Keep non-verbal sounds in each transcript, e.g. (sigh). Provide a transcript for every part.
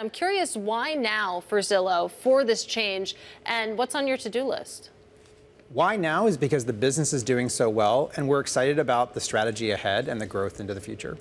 I'm curious why now for Zillow for this change and what's on your to do list? Why now is because the business is doing so well and we're excited about the strategy ahead and the growth into the future.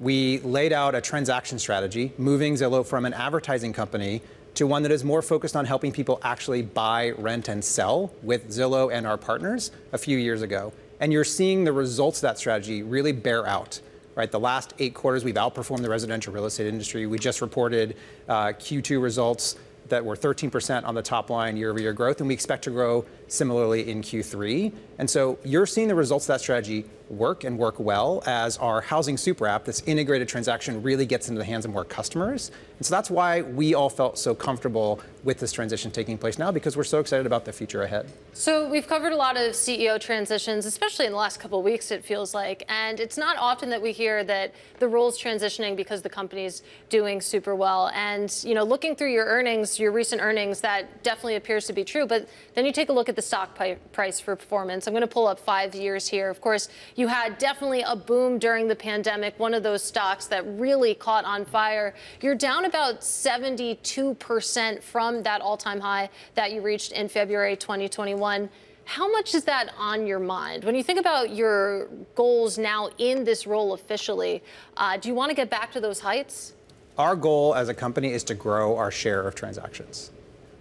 We laid out a transaction strategy, moving Zillow from an advertising company to one that is more focused on helping people actually buy, rent, and sell with Zillow and our partners a few years ago. And you're seeing the results of that strategy really bear out. Right, the last eight quarters, we've outperformed the residential real estate industry. We just reported uh, Q2 results that were 13% on the top line year-over-year growth, and we expect to grow similarly in Q3. And so you're seeing the results of that strategy work and work well as our housing super app, this integrated transaction, really gets into the hands of more customers. And so that's why we all felt so comfortable with this transition taking place now because we're so excited about the future ahead. So we've covered a lot of CEO transitions, especially in the last couple of weeks, it feels like. And it's not often that we hear that the role's transitioning because the company's doing super well. And, you know, looking through your earnings, your recent earnings, that definitely appears to be true. But then you take a look at the stock price for performance. I'm going to pull up five years here. Of course, you had definitely a boom during the pandemic, one of those stocks that really caught on fire. You're down about 72% from that all time high that you reached in February 2021. How much is that on your mind? When you think about your goals now in this role officially, uh, do you want to get back to those heights? Our goal as a company is to grow our share of transactions.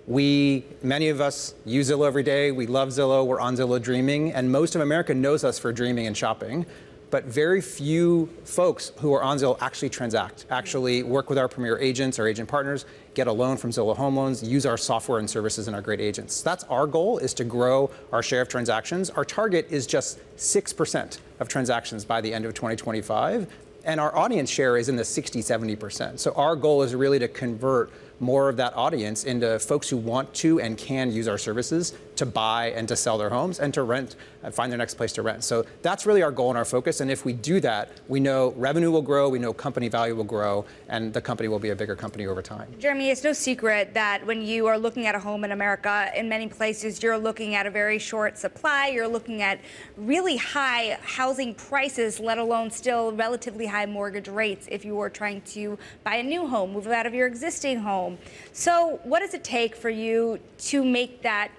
We, many of us use Zillow every day. We love Zillow. We're on Zillow dreaming. And most of America knows us for dreaming and shopping. But very few folks who are on Zillow actually transact, actually work with our premier agents, our agent partners, get a loan from Zillow Home Loans, use our software and services and our great agents. That's our goal is to grow our share of transactions. Our target is just 6% of transactions by the end of 2025. And our audience share is in the 60, 70%. So our goal is really to convert more of that audience into folks who want to and can use our services to buy and to sell their homes and to rent and find their next place to rent. So that's really our goal and our focus. And if we do that, we know revenue will grow, we know company value will grow, and the company will be a bigger company over time. Jeremy, it's no secret that when you are looking at a home in America, in many places, you're looking at a very short supply. You're looking at really high housing prices, let alone still relatively high mortgage rates if you were trying to buy a new home, move out of your existing home home. So, what does it take for you to make that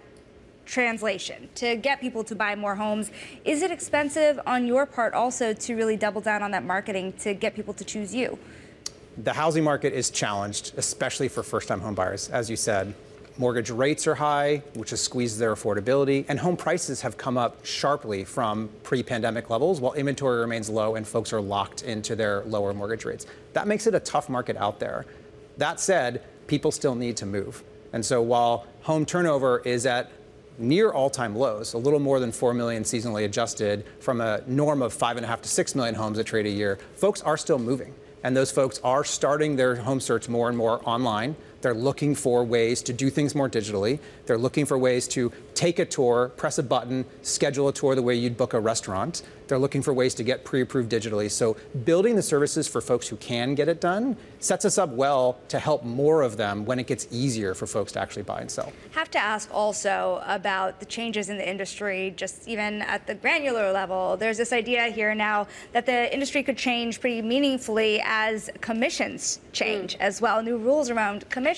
translation to get people to buy more homes? Is it expensive on your part also to really double down on that marketing to get people to choose you? The housing market is challenged, especially for first time homebuyers, as you said. Mortgage rates are high, which has squeezed their affordability, and home prices have come up sharply from pre pandemic levels while inventory remains low and folks are locked into their lower mortgage rates. That makes it a tough market out there. That said, people still need to move. And so while home turnover is at near all-time lows, a little more than 4 million seasonally adjusted from a norm of 5.5 to 6 million homes that trade a year, folks are still moving. And those folks are starting their home search more and more online. They're looking for ways to do things more digitally. They're looking for ways to take a tour, press a button, schedule a tour the way you'd book a restaurant. They're looking for ways to get pre-approved digitally. So building the services for folks who can get it done sets us up well to help more of them when it gets easier for folks to actually buy and sell. Have to ask also about the changes in the industry, just even at the granular level. There's this idea here now that the industry could change pretty meaningfully as commissions change mm. as well, new rules around commissions.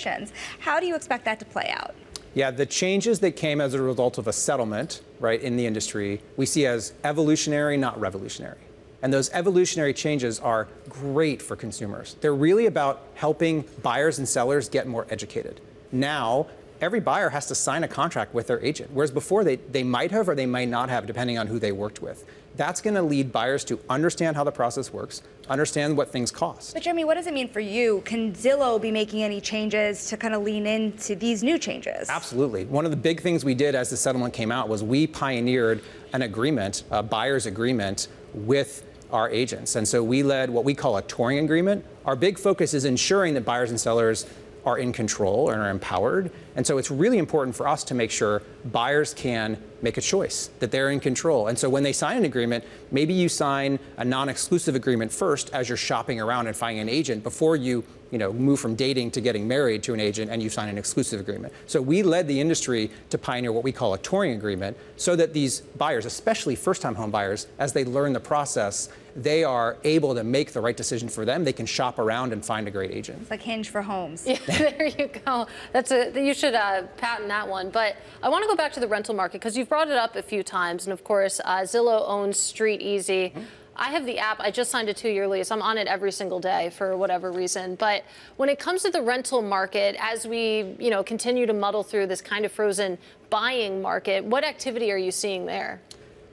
How do you expect that to play out? Yeah, the changes that came as a result of a settlement, right, in the industry, we see as evolutionary, not revolutionary. And those evolutionary changes are great for consumers. They're really about helping buyers and sellers get more educated. Now, every buyer has to sign a contract with their agent, whereas before they, they might have or they might not have, depending on who they worked with. That's going to lead buyers to understand how the process works, understand what things cost. But Jeremy, what does it mean for you? Can Zillow be making any changes to kind of lean into these new changes? Absolutely. One of the big things we did as the settlement came out was we pioneered an agreement, a buyer's agreement with our agents. And so we led what we call a touring agreement. Our big focus is ensuring that buyers and sellers are in control and are empowered. And so it's really important for us to make sure buyers can make a choice, that they're in control. And so when they sign an agreement, maybe you sign a non exclusive agreement first as you're shopping around and finding an agent before you you know, move from dating to getting married to an agent and you sign an exclusive agreement. So we led the industry to pioneer what we call a touring agreement so that these buyers, especially first-time home buyers, as they learn the process, they are able to make the right decision for them. They can shop around and find a great agent. It's like Hinge for homes. Yeah, (laughs) there you go. That's a you should uh, patent that one. But I want to go back to the rental market because you've brought it up a few times, and of course, uh, Zillow owns Street Easy. Mm-hmm. I have the app. I just signed a two-year lease. I'm on it every single day for whatever reason. But when it comes to the rental market, as we you know continue to muddle through this kind of frozen buying market, what activity are you seeing there?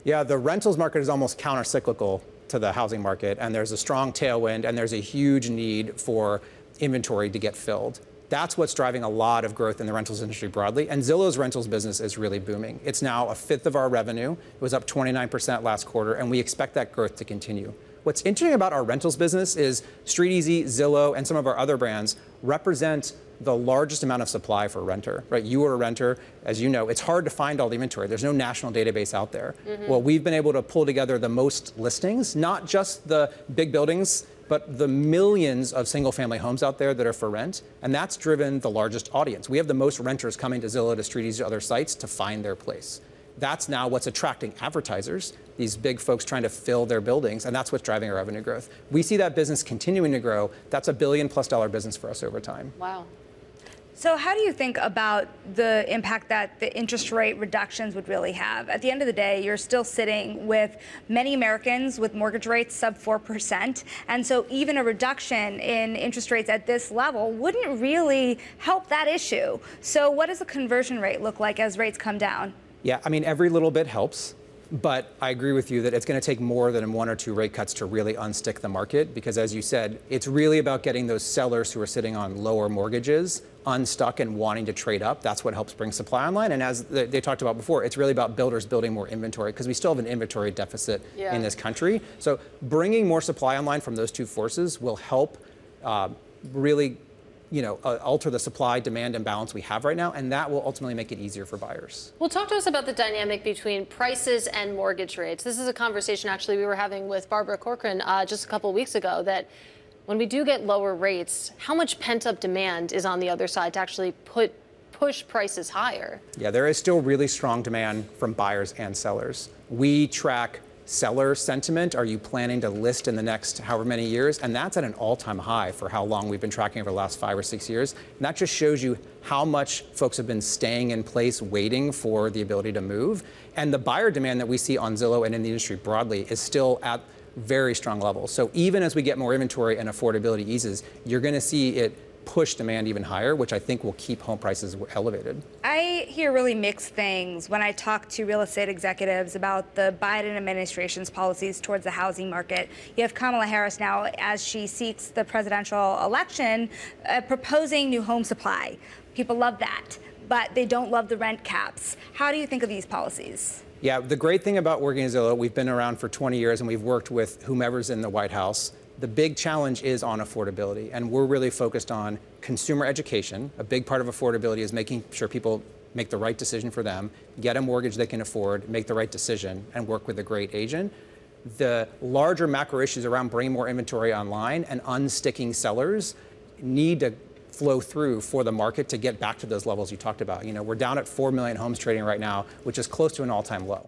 Yeah, the rentals market is almost counter-cyclical to the housing market, and there's a strong tailwind, and there's a huge need for inventory to get filled. That's what's driving a lot of growth in the rentals industry broadly. And Zillow's rentals business is really booming. It's now a fifth of our revenue. It was up 29% last quarter, and we expect that growth to continue. What's interesting about our rentals business is StreetEasy, Zillow, and some of our other brands represent the largest amount of supply for a renter, right? You are a renter, as you know, it's hard to find all the inventory. There's no national database out there. Mm-hmm. Well, we've been able to pull together the most listings, not just the big buildings, but the millions of single family homes out there that are for rent, and that's driven the largest audience. We have the most renters coming to Zillow, to StreetEasy, to other sites to find their place. That's now what's attracting advertisers, these big folks trying to fill their buildings, and that's what's driving our revenue growth. We see that business continuing to grow. That's a billion plus dollar business for us over time. Wow. So, how do you think about the impact that the interest rate reductions would really have? At the end of the day, you're still sitting with many Americans with mortgage rates sub 4%. And so, even a reduction in interest rates at this level wouldn't really help that issue. So, what does the conversion rate look like as rates come down? Yeah, I mean, every little bit helps. But I agree with you that it's going to take more than one or two rate cuts to really unstick the market because, as you said, it's really about getting those sellers who are sitting on lower mortgages unstuck and wanting to trade up. That's what helps bring supply online. And as they talked about before, it's really about builders building more inventory because we still have an inventory deficit Yeah. in this country. So bringing more supply online from those two forces will help uh, really. You know, uh, alter the supply-demand imbalance we have right now, and that will ultimately make it easier for buyers. Well, talk to us about the dynamic between prices and mortgage rates. This is a conversation actually we were having with Barbara Corcoran uh, just a couple of weeks ago that when we do get lower rates, how much pent up demand is on the other side to actually put push prices higher? Yeah, there is still really strong demand from buyers and sellers. We track seller sentiment. Are you planning to list in the next however many years? And that's at an all time high for how long we've been tracking over the last five or six years. And that just shows you how much folks have been staying in place waiting for the ability to move. And the buyer demand that we see on Zillow and in the industry broadly is still at very strong levels. So even as we get more inventory and affordability eases, you're going to see it push demand even higher, which I think will keep home prices elevated. I hear really mixed things when I talk to real estate executives about the Biden administration's policies towards the housing market. You have Kamala Harris now, as she seeks the presidential election, uh, proposing new home supply. People love that, but they don't love the rent caps. How do you think of these policies? Yeah, the great thing about working at Zillow, we've been around for 20 years and we've worked with whomever's in the White House. The big challenge is on affordability, and we're really focused on consumer education. A big part of affordability is making sure people make the right decision for them, get a mortgage they can afford, make the right decision, and work with a great agent. The larger macro issues around bringing more inventory online and unsticking sellers need to flow through for the market to get back to those levels you talked about. You know, we're down at 4 million homes trading right now, which is close to an all-time low.